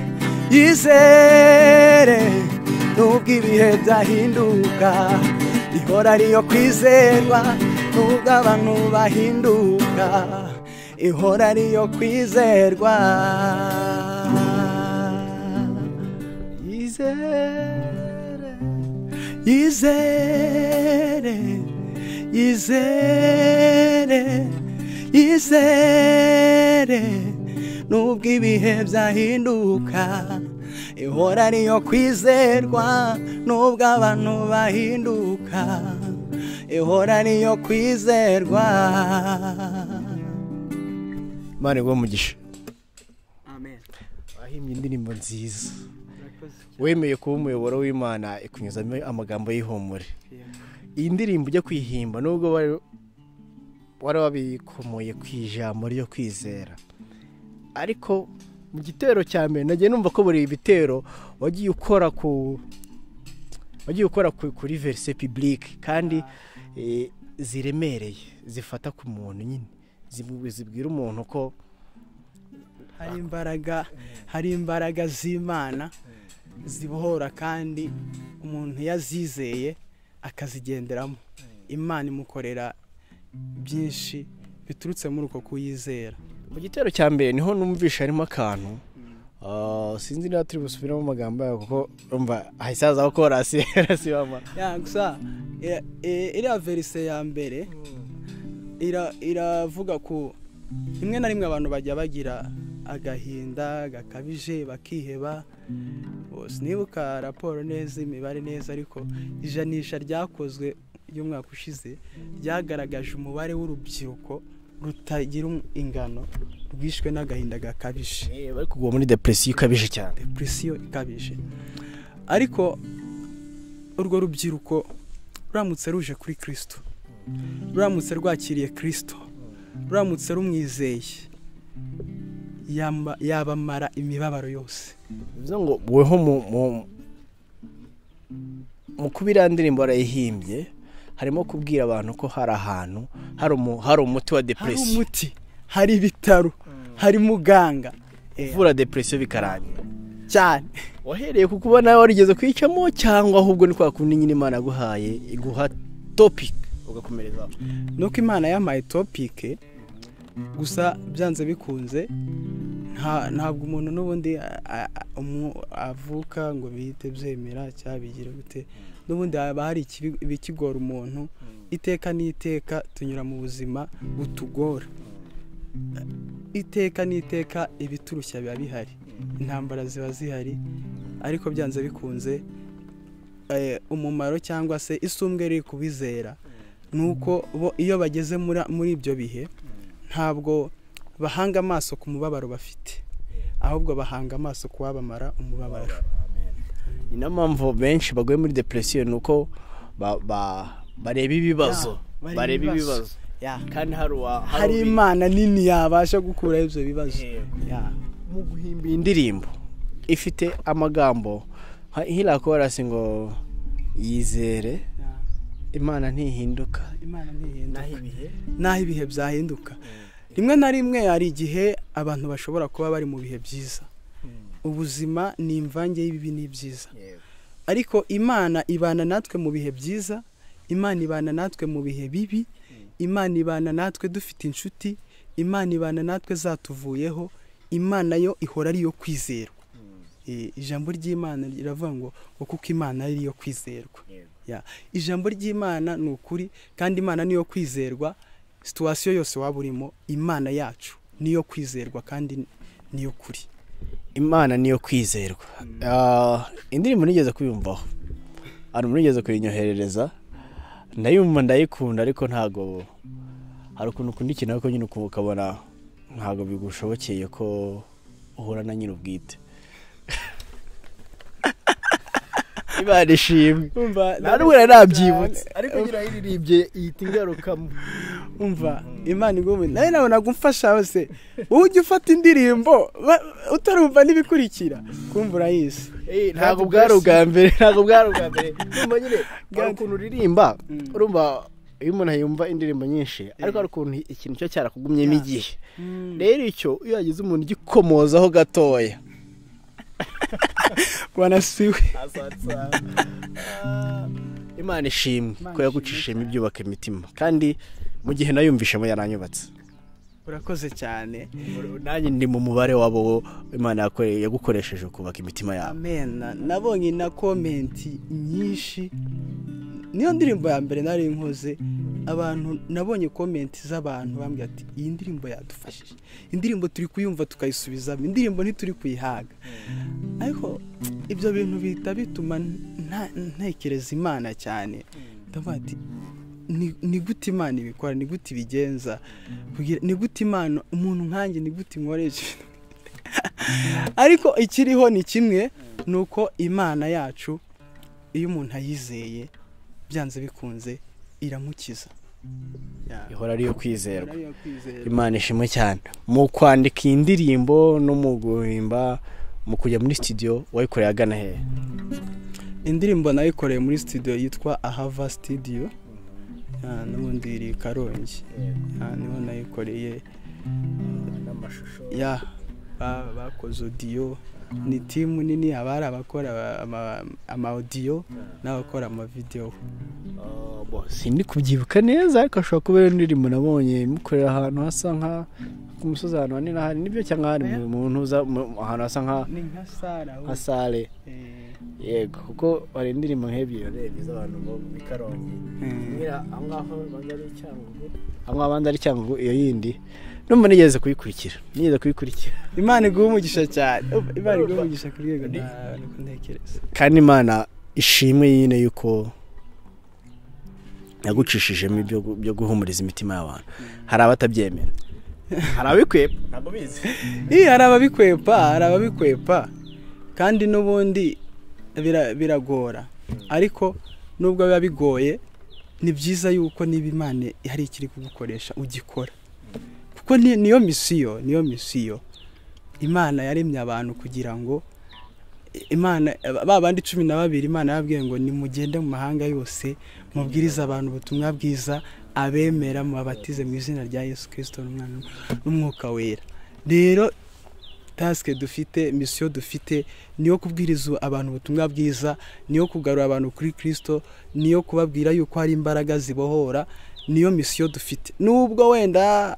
yizere. Nubwo ibihe byahinduka ihora ariyo kwizerwa nubwo abantu bahinduka. Ihora ariyo kwizerwa. Yizere yizere yizere yizere. Nubwo ibihe byahinduka ihora ariyo kwizerwa. Nubwo abantu bahinduka ihora ariyo kwizerwa. Imana iguhe umugisha. Amen. Wahimbye indirimbo nziza. Wemeye kuba umuyoboro w'imana ikunyuzamo amagambo y'ihumure. Iyi ndirimbo ujya kwihimba nubwo wari wabikomoye ku ijambo ryo kwizera. Ariko mu gitero cya mbere nagiye numva ko buri bitero wagiye ukora ku wagiye ukora ku- kuri verise pibulike kandi eh, ziremereye zifata ku muntu nyine. Zibwira umuntu ko hari imbaraga hari imbaraga z'imana zibohora kandi umuntu yazizeye akazigenderamo. Imana imukorera byinshi biturutse muri uko kuyizera. Mu gitero cya mbere ni ho numvisha harimo akantu Ah, sinzi niba turi busubiremo amagambo yayo kuko urumva hahise hazaho korasi gusa i- iriya verise ya mbere iravuga ku rimwe na rimwe abantu bajya bagira agahinda gakabije bakiheba sinibuka raporo neza imibare neza ariko ijanisha ryakozwe ry'umwaka ushize ryagaragaje umubare w'urubyiruko rutagira ingano rwishwe n'agahinda gakabije. Bari kugwa muri depresiyo ikabije cyane. Depresiyo ikabije. Ariko urwo rubyiruko ruramutse ruje kuri kirisito ruramutse rwakiriye kirisito ruramutse rumwizeye. Yabamara imibabaro yose. Bivuze ngo weho mu mu- mu kuba iriya ndirimbo warayihimbye harimo kubwira abantu ko hari ahantu hari umu- hari umuti wa hari depresiyo umuti hari ibitaro hari muganga. Eh, uvura depresiyo bikarangira. Cyane. Wahereye ku kuba nawe warigeze kwicamo cyangwa ahubwo ni kwa kundi nyine imana yaguhaye iguha topiki ugakomereza. Nuko imana yampaye topike gusa byanze bikunze nta- ntabwo umuntu n'ubundi avuka ngo bihite byemera cyangwa bigire gute. N'ubundi haba hari ibikigora umuntu iteka n'iteka tunyura mu buzima butugora. Iteka n'iteka ibiturushya biba bihari intambara ziba zihari ariko byanze bikunze eh, umumaro cyangwa se isumbwe riri kubizera. Ni uko bo iyo bageze muri- ibyo bihe ntabwo bahanga amaso ku mubabaro bafite. Ahubwo bahanga amaso ku wabamara umubabaro. Ni na yo mpamvu benshi baguye muri depresiyo ni uko ba- ba- bareba ibibazo. Bareba ibibazo. kandi hari uwa hari ubi- imana nini yabasha gukuraho ibyo bibazo. Mu guhimba iyi ndirimbo ifite amagambo nk'iriya korasi ngo yizere. Imana ntihinduka. Imana ntihinduka. N'aho ibihe? Byahinduka. Rimwe na rimwe hari igihe abantu bashobora kuba bari mu bihe byiza. Ubuzima ni imvange y'ibibi n'ibyiza. Ariko imana ibana natwe mu bihe byiza imana ibana natwe mu bihe bibi imana ibana natwe dufite inshuti imana ibana natwe zatuvuyeho imana yo ihora ari iyo kwizerwa. Eh, ijambo ry'imana riravuga ngo kuko imana ari iyo kwizerwa. Ijambo ry'imana ni ukuri kandi imana niyo kwizerwa situwasiyo yose waba urimo imana yacu niyo kwizerwa kandi niyo kuri. Imana niyo kwizerwa. Ah, indirimbo nigeze kuyumvaho. Hari umuntu nigeze kuyinyoherereza? Ndayumva ndayikunda ariko ntago hari ukuntu ukunda ikintu ariko nyine ukabona ntago bigushobokeye ko uhura na nyiri ubwite. Imana ishimwe umva nta n'ubwo nari nabyibutse. ariko nyine ayiririmbye ihita ingarukamo <laughs> umva imana igomba nawe nabonaga umfasha hose wowe ujya ufata indirimbo utarumva n'ibikurikira. Kumva urayisi Eh, ntabwo bwari ubwa mbere <laughs> ntabwo bwari ubwa mbere. Urumva nyine hari ukuntu uririmba urumva iyo umuntu yumva indirimbo nyinshi ariko hari ukuntu ikintu cyo cyarakugumyemo igihe. Rero icyo iyo hagize umuntu ugikomozaho gatoya <laughs> wanasiwe imana ishimwe. Ko yagucishijemo ibyubaka imitima. Kandi mu gihe nayumvishemo yaranyubatse. Urakoze cyane. Nanjye ndi mu mubare wabo imana yagukoresheje kubaka imitima yabo. Nabonye na komenti nyinshi. Niyo ndirimbo ya mbere nari nkoze abantu nabonye komenti z'abantu bambwira ati iyi ndirimbo yadufashije. Indirimbo turi kuyumva tukayisubizamo indirimbo ntituri kuyihaga. Ariko ibyo bintu bihita bituma ntekereza imana cyane. Ndavuga ati ni- gute imana ibikora? Ni gute ibigenza? Ni gute imana umuntu nkanjye ni gute inkoresha <laughs> ariko ikiriho ni kimwe ni uko imana yacu iyo umuntu ayizeye byanze bikunze iramukiza. Ihora ari iyo kwizerwa. Imana ishimwe cyane. Mu kwandika iyi ndirimbo no mu guhimba mu kujya muri studio wayikoreye agana hehe indirimbo nayikoreye muri studio yitwa ahava studio. Ya, n'ubundi iri karongi. Niho nayikoreye. Ya ba- bakoze odiyo ni timu nini haba hari abakora ama- ama odiyo n'abakora amavidewo sindi kubyibuka neza ariko ashobora kuba ari indirimbo nabonye mukorera ahantu hasa nka ku musozi ahantu hanini hari ni byo cyangwa hari mu- mu ahantu hasa nka sale. Eh, yego kuko hari indirimbo nk'ebyiri urebye z'abantu bo mu karongi. Mbwira aho ngaho abanza ari icyangugu aho ngaho abanza ari icyangugu iyo yindi. Numva nigeze kuyikurikira nigeze kuyikurikira. Imana iguha umugisha cyane imana iguha umugisha ku rwego niko ntekereza. Kandi imana ishimwe nyine yuko yagucishijemo ibyo byo guhumuriza imitima y'abantu. Hari abatabyemera. Hari abikwepa ntabwo bizi. Hari ababikwepa hari ababikwepa. Kandi n'ubundi biragora. Ariko nubwo biba bigoye ni byiza yuko niba imana hari ikiri kugukoresha ugikora. Kuko ni- niyo misiyo niyo misiyo. Imana yaremye abantu kugira ngo imana ba bandi cumi na babiri imana yababwiye ngo nimugende mu mahanga yose mubwirize abantu ubutumwa bwiza abemera mubabatize mu izina rya yesu kirisito n'umwuka wera. Rero tasike dufite misiyo dufite niyo kubwiriza abantu ubutumwa bwiza niyo kugarura abantu kuri kirisito niyo kubabwira yuko hari imbaraga zibohora niyo misiyo dufite. Nubwo wenda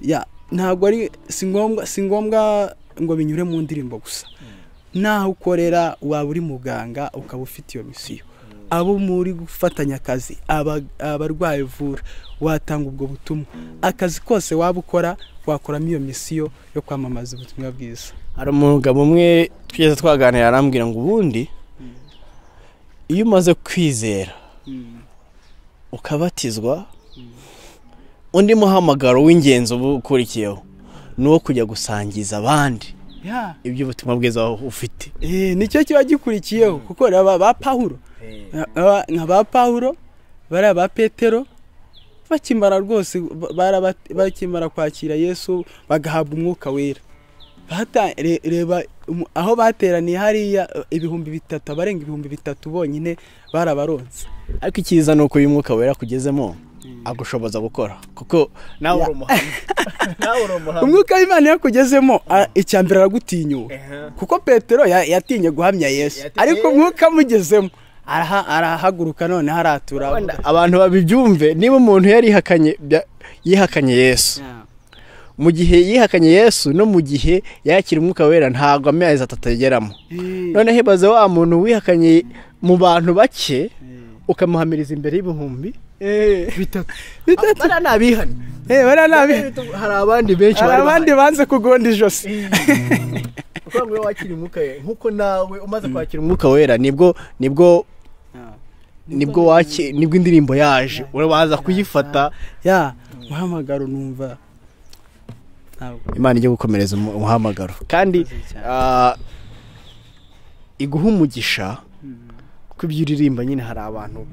ya ntabwo ari si ngombwa si ngombwa ngo binyure mu ndirimbo gusa. Naho ukorera waba uri muganga ukaba ufite iyo misiyo abo muri gufatanya akazi aba- abarwayi uvura watanga ubwo butumwa. Akazi kose waba ukora wakoramo iyo misiyo yo kwamamaza ubutumwa bwiza. Hari umugabo umwe twigeze twaganira arambwira ngo ubundi iyo umaze kwizera ukabatizwa undi muhamagaro w'ingenzi uba ukurikiyeho ni uwo kujya gusangiza abandi. Ya. Iby'ubutumwa bwiza ufite. Eh, ni cyo kiba gikurikiyeho kuko ba pawulo. Aba- nka ba pawulo bariya ba petero bakimara rwose bakimara kwakira yesu bagahabwa umwuka wera. Reba aho bateraniye hariya ibihumbi bitatu abarenga ibihumbi bitatu bonyine barabaronse. Ariko icyiza ni uko uyu mwuka wera kugezemo agushoboza gukora. Kuko nawe uri <laughs> umuhamya. Umwuka w'imana iyo akugezemo icya mbere aragutinyura kuko petero ya- yatinye guhamya yesu. Ariko umwuka amugezemo. Arahaguruka none haratura Wenda. Abantu babibyumve niba umuntu bya- yihakanye yesu. Mu gihe yihakanye yesu no mu gihe yakira umwuka wera ntabwo amezi atatu ageramo noneho ibaze wa muntu wihakanye mu bantu bake ukamuhamiriza imbere y'ibihumbi? Bitatu. <laughs> Bitatu. Bariya ni abihane bariya ni abi- hari abandi benshi hari abandi banze kugonda ijosi. <laughs> Wakira umwuka wera nk'uko nawe umaze kwakira umwuka wera ni bwo ni bwo ni bwo waki ni bwo indirimbo yaje. Urabaza kuyifata. ya muhamagaro numva imana ijya gukomereza umu- umuhamagaro kandi ah, iguha umugisha ko ibyo uririmba nyine hari abantu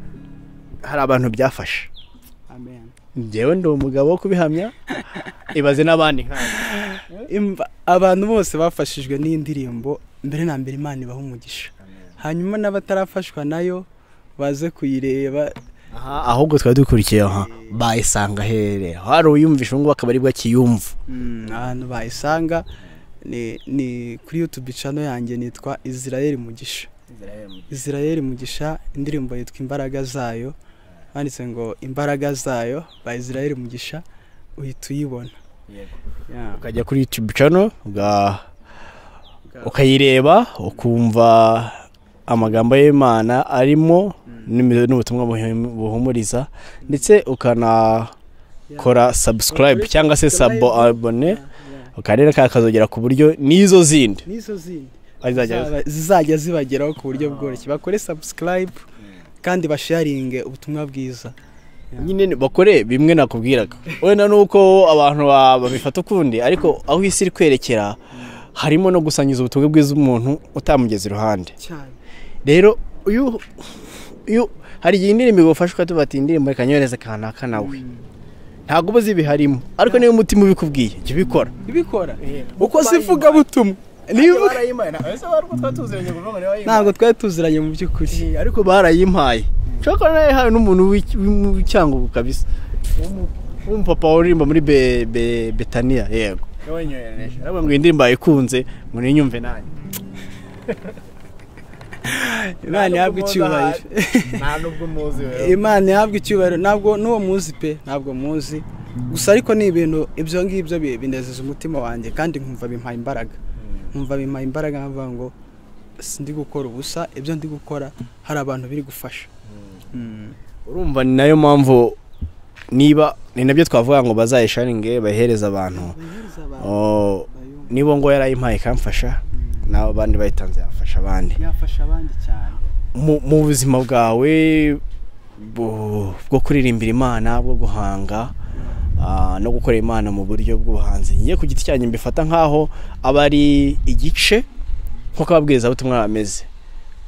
hari abantu byafashe. Njyewe ndi umugabo wo kubihamya ibaze n'abandi <laughs> abantu bose bafashijwe n'iyi ndirimbo mbere na mbere imana ibaha umugisha. Hanyuma n'abatarafashwa na yo baze kuyireba. Aha ahubwo twari dukurikiye aha bayisanga here hari uyumvisha ngo akaba ari bwo akiyumva. Mm, ahantu bayisanga ni, kuri youtube channel yanjye nitwa israel mugisha. Israel mugisha. Indirimbo yitwa imbaraga zayo. Banditse ngo imbaraga zayo ba israel mugisha uhita uyibona. Ukajya kuri youtube channel uga- ukayireba ukumva amagambo y'imana arimo n'ubutumwa buhum- buhumuriza ndetse ukanakora subscribe cyangwa se sabo abone ukarere kakazogera ku buryo n'izo zindi. Zizajya zibageraho ku buryo bworoshye. Bakore subscribe kandi basharinge ubutumwa bwiza. Nyine bakore bimwe nakubwiraga. Wenda nuko abantu ba- babifata ukundi ariko aho isi iri kwerekera harimo no gusangiza ubutumwa bwiza umuntu utamugeze iruhande. Rero uyu hari igihe indirimbo igufasha ukatuba ati indirimbo reka nyohereze kanaka nawe. Ntabwo uba uzi ibiharimo ariko niba umutima ubikubwiye jya ubikora. Ibikora? Uko zivuga butumwa niba ntabwo twari tuziranye mu by'ukuri. Ariko barayimpaye. Nshobora nawe yahawe n'umuntu w'icyangugu kabisa. W'umu- w'umupapa uririmba muri be, be, betaniya yego. Ngo iyi ndirimbo yayikunze ngo ninyumve nanjye. <laughs> imana ihabwa icyubahiro. nta nubwo muzi imana ihabwa icyubahiro. Ntabwo n'uwo muzi pe ntabwo muzi. Gusa ariko ni ibintu ibyo ngibyo bi- binezeza umutima wanjye kandi nkumva bimpaye imbaraga. Nkumva bimpaye imbaraga nkavuga ngo sindi gukora ubusa ibyo ndi gukora hari abantu biri gufasha. Mm. urumva ni na yo mpamvu niba ni na byo twavuga ngo bazayisharinge bayihereze abantu. Oh, niba ngo yarayimpaye ikamfasha. Nawe abandi bayitanze yafasha abandi. Yafasha abandi cyane. Mu buzima bwawe bwo kuririmbira imana bwo guhanga ah, no gukorera imana mu buryo bw'ubuhanzi. Ngiye ku giti cyanjye mbifata nk'aho aba ari igice nk'uko ababwirizabutumwa bameze.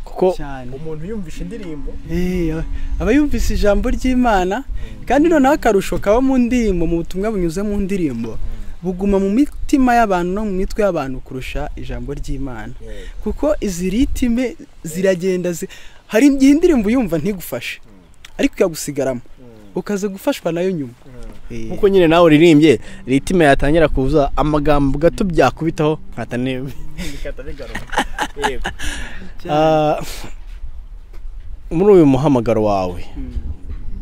Kuko umuntu yumvisha indirimbo? Eh, aba yumvise ijambo ry'imana kandi noneho akarusho kaba mu ndirimbo mu butumwa bunyuze mu ndirimbo. Buguma mu mitima y'abantu no mu mitwe y'abantu kurusha ijambo ry'imana. Kuko izi ritime ziragenda zi- hari igihe indirimbo uyumva ntigufashe. Ariko ikagusigaramo ukaza gufashwa na yo nyuma. Eh, nk'uko nyine nawe uririmbye ritime yatangira kuza amagambo gato byakubitaho nkata ne- bikata bigaruka <laughs> Yego. Ah, muri uyu muhamagaro wawe Mm.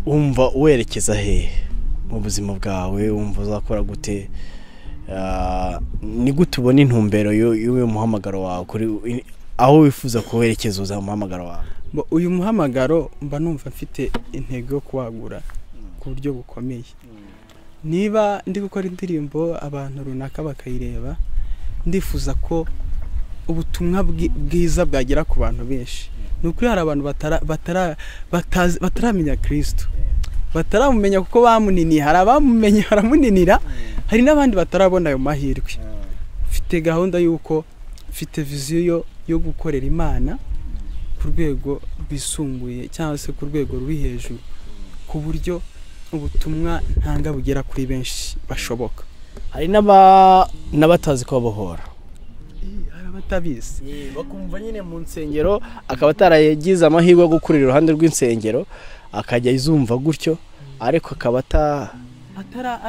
wumva werekeza he mu buzima bwawe? Wumva uzakora gute? Ni gute ubona intumbero y'u- y'uyu muhamagaro wawe? Kuri aho wifuza kuwerekeza uza mu muhamagaro wawe? Uyu muhamagaro mba numva mfite intego yo kuwagura ku buryo bukomeye. Niba ndi gukora indirimbo abantu runaka bakayireba ndifuza ko ubutumwa bwi- bwiza bwagera ku bantu benshi. Ni ukuri hari abantu bataramenya kirisito bataramumenya kuko bamuniniye hari abamumenye baramuninira. Hari n'abandi batarabona ayo mahirwe. Mfite gahunda y'uko mfite viziyo yo- gukorera imana ku rwego rwisumbuye cyangwa se ku rwego ruri hejuru. Ku buryo ubutumwa ntanga bugera kuri benshi bashoboka. Hari n'aba- n'abatazi ko babohora. Hari abatabizi. Bakumva nyine mu nsengero akaba ataragize amahirwe yo gukurira iruhande rw'insengero akajya izumva gutyo ariko akaba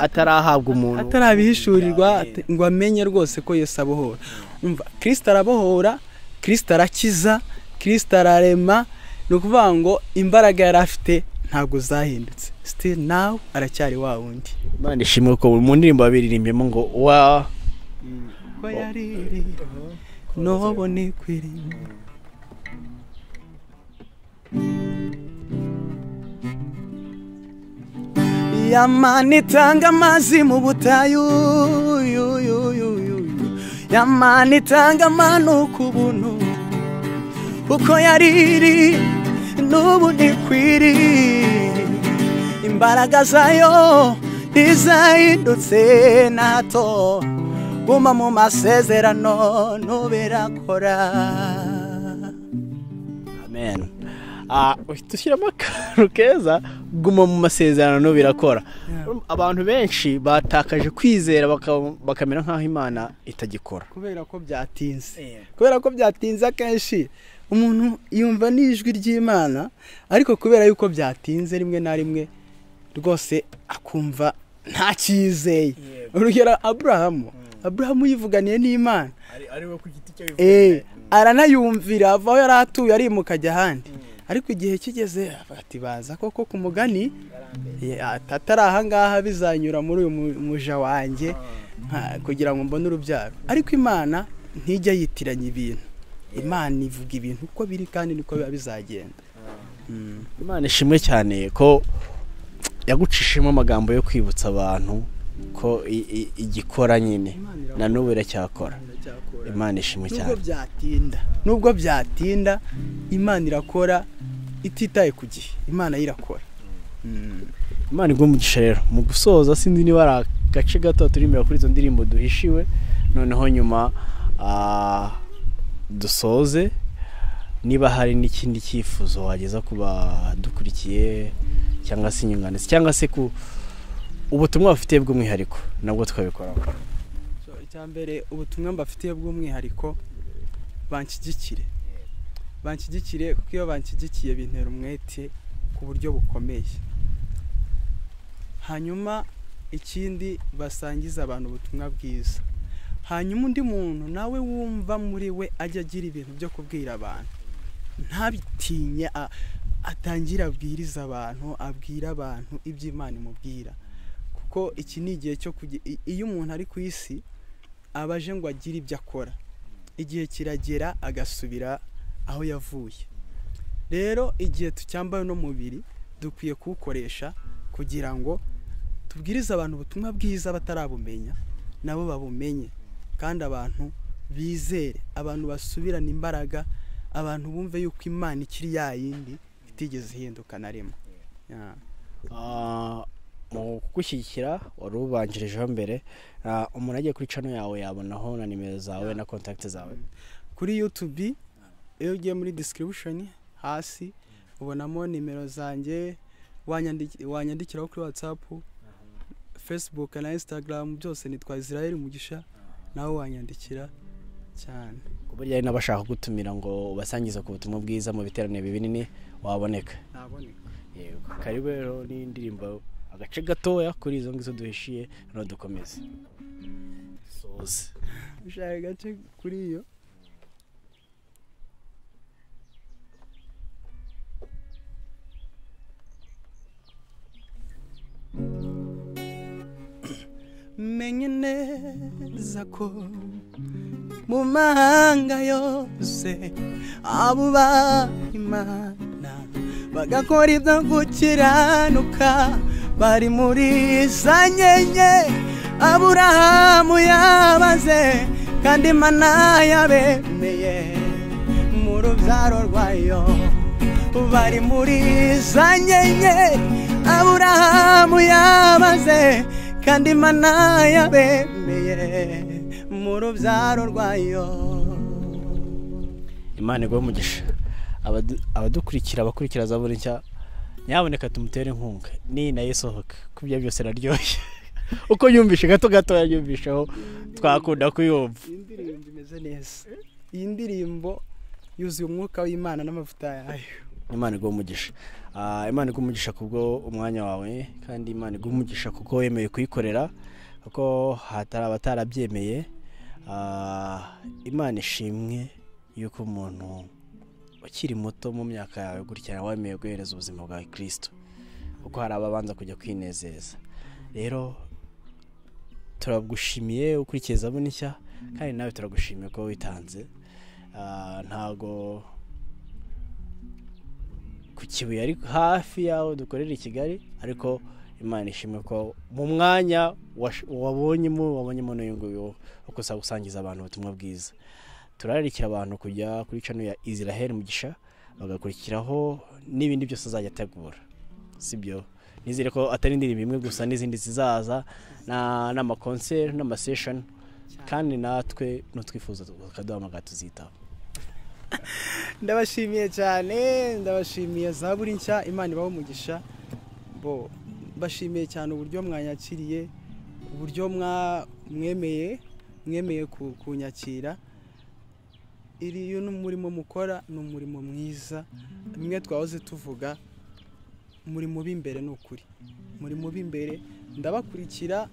atarahabwa umuntu. atarabihishurirwa ngo amenye rwose ko Yesu abohora. Umva kirisita arabohora kirisita arakiza kirisita ararema. Ni ukuvuga ngo imbaraga yari afite ntabwo zahindutse. Sitiri nawe aracyari wa wundi. Imana ishimwe ko mu ndirimbo babiririmbiyemo ngo wa ko yariri nobone kwirinda yamana itanga amazi mu butayu. Yu, yu, yu, yu, yu. yamana itanga amano ku buntu uko yariri n'ubu ntikwiri imbaraga zayo ntizahindutse na hato guma mu masezerano ntuberakora amen. Ah, uhita ushyiramo akantu keza. Guma mu masezerano birakora. Abantu benshi batakaje kwizera baka- bakamera nk'aho imana itagikora. Kubera ko byatinze. Kubera ko byatinze akenshi umuntu yumva n'ijwi ry'imana ariko kubera yuko byatinze rimwe na rimwe rwose akumva nta cyizeye. Urugero aburahamu aburahamu yivuganiye n'imana. Eh, aranayumvira ava aho yari atuye arimuka ajya ahandi. Ariko igihe kigeze ati baza koko ku mugani atari ahangaha bizanyura muri uyu mu- muja wanjye kugira ngo mbone urubyaro ariko imana ntijya yitiranya ibintu imana ivuga ibintu uko biri kandi niko biba bizagenda Mm. imana ishimwe cyane ko yagucishemo amagambo yo kwibutsa abantu ko igikora nyine na n'ubu Iracyakora. Imana ishimwe nubwo cyane. byatinda. Nubwo byatinda imana irakora ititaye ku gihe. Imana yo irakora. Mm. imana iguha umugisha rero. Mu gusoza sinzi niba ari agace gato turimo kuri izo ndirimbo duhishiwe. Noneho nyuma ah, dusoze. Niba hari n'ikindi cyifuzo wageza ku badukurikiye cyangwa se inyunganizi cyangwa se ku ubutumwa bafitiye bw'umwihariko nabwo icya mbere ubutumwa mbafitiye bw'umwihariko banshyigikire. Banshyigikire kuko iyo banshyigikiye bintera umwete ku buryo bukomeye. Hanyuma ikindi basangiza abantu ubutumwa bwiza. Hanyuma undi muntu nawe wumva muri we ajya agira ibintu byo kubwira abantu. Ntabitinye atangire abwiriza abantu abwira abantu ibyo imana imubwira. Kuko iki ni igihe cyo kugi- i- iyo umuntu ari ku isi aba aje ngo agire ibyo akora. Igihe kiragera agasubira aho yavuye. Rero igihe tucyambaye uno mubiri dukwiye kuwukoresha kugira ngo tubwirize abantu ubutumwa bwiza batarabumenya nabo babumenye. Kandi abantu bizere abantu basubirane imbaraga abantu bumve yuko imana ikiri ya yindi itigeze ihinduka na rimwe. Mu kugushyigikira wari ubanjirijeho mbere ah, umuntu agiye kuri cano yawe yabonaho na nimero zawe na kontakiti zawe. Kuri YouTube iyo ugiye muri description hasi ubonamo nimero zanjye wanyandiki- wanyandikiraho kuri WhatsApp Facebook na Instagram byose nitwa Israel Mugisha nawe wanyandikira cyane. Ku buryo hari n'abashaka kugutumira ngo ubasangize ku butumwa bwiza mu biterane binini waboneka. Ntaboneka. Yego. Karibu rero n'indirimbo agace gatoya kuri izo ngizo duhishiye noneho dukomeze soze. Ushaka agace kuri iyo. Menye neza ko mu mahanga yose abubaha imana bagakora ibyo gukiranuka. Bari muri za nyenye aburahamu yabaze kandi imana yabemeye. Mu rubyaro rwayo bari muri za nyenye aburahamu yabaze kandi imana yabemeye. Mu rubyaro rwayo. Imana iguhe umugisha. Abadu- abadukurikira abakurikira za buri nshya nyaboneka tumutere inkunga. Ni na yo isohoka. Ku byo byose naryoshye <laughs> uko yumvishe gato gatoya yumvisheho twakunda kuyumva. Iyi ndirimbo imeze neza. Iyi ndirimbo yuzuye umwuka w'imana n'amavuta yayo. Imana iguha umugisha. Ah, imana iguha umugisha kubwo umwanya wawe kandi imana iguha umugisha kuko wemeye kuyikorera kuko hatari abatarabyemeye Ah, imana ishimwe yuko umuntu ukiri muto mu myaka yawe gutya wemeye guhereza ubuzima bwa kirisito kuko hari ababanza kujya kwinezeza. Rero turagushimiye ukurikiye zabone nshya kandi nawe turagushimiye ko witanze. Ah, ntago ku kibuye ari hafi y'aho dukorera i kigali ariko imana ishimwe ko mu mwanya wabonyemo wabonyemo n'uyu nguyu wo gusangiza abantu ubutumwa bwiza. Turararikira abantu kujya kuri cano ya israel mugisha bagakurikiraho n'ibindi byose azajya ategura. Sibyo? Nizere ko atari indirimbo imwe gusa n'izindi zizaza na- n'amakonseri n'amasesheni kandi natwe nutwifuza tukaduhamagara tuzitaba ndabashimiye cyane ndabashimiye za buri nshya imana ibaho umugisha. Bo mbashimiye cyane uburyo mwanyakiriye uburyo mwemeye mwemeye ku- kunyakira. Iri uyu ni umurimo mukora ni umurimo mwiza. Bimwe twahoze tuvuga umurimo w'imbere ni ukuri. Umurimo w'imbere ndabakurikira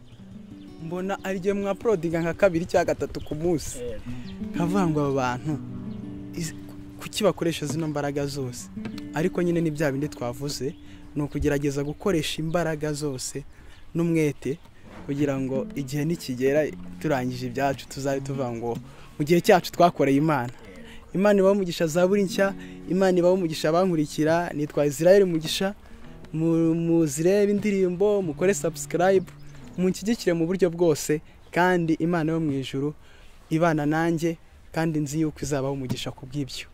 mbona ari igihe mwaporodiga nka kabiri cyangwa gatatu ku munsi. Nkavuga ngo aba bantu kuki bakoresha zino mbaraga zose? Ariko nyine ni bya bindi twavuze ni ukugerageza gukoresha imbaraga zose n'umwete kugira ngo igihe nikigera turangije ibyacu tuzabe tuvuga ngo mu gihe cyacu twakoreye imana. Imana ibaho umugisha za buri nshya imana ibaho umugisha abankurikira nitwa israel mugisha. Mu- muzirebe indirimbo mukore subscribe munshyigikire mu buryo bwose kandi imana yo mu ijuru ibana nanjye kandi nzi yuko izabaho umugisha ku bw'ibyo.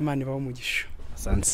Imana ibaho umugisha. Asante